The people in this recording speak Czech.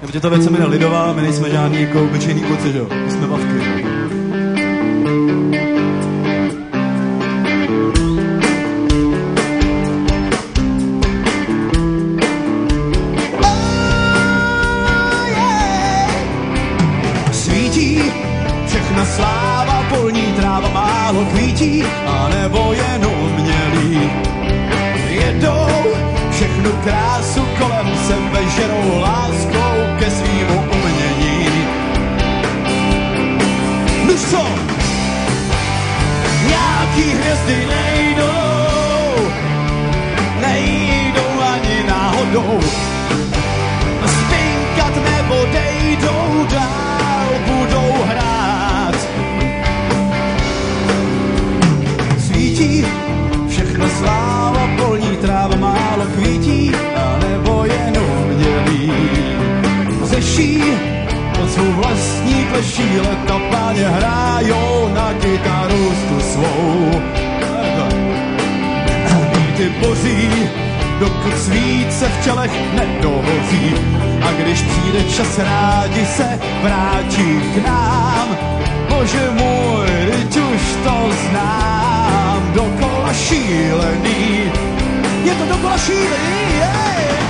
Protože ta věc se jmenuje lidová, my nejsme žádný jako obyčejný kluci, že jo? My jsme bavky. Svítí všechna sláva, polní tráva málo kvítí, a nebo jenom mělí. Jedou všechnu krásu kolem sebe žerou láskou ke svýmu umění. No co? Nějaký hvězdy nejdou, nejdou ani náhodou. Kleší leta páně hrajou na kytaru tu svou. Ty boří, dokud svíce v čelech nedohoří. A když přijde čas, rádi se vrátí k nám. Bože můj, teď už to znám, dokola šílený. Je to dokola šílený, jej!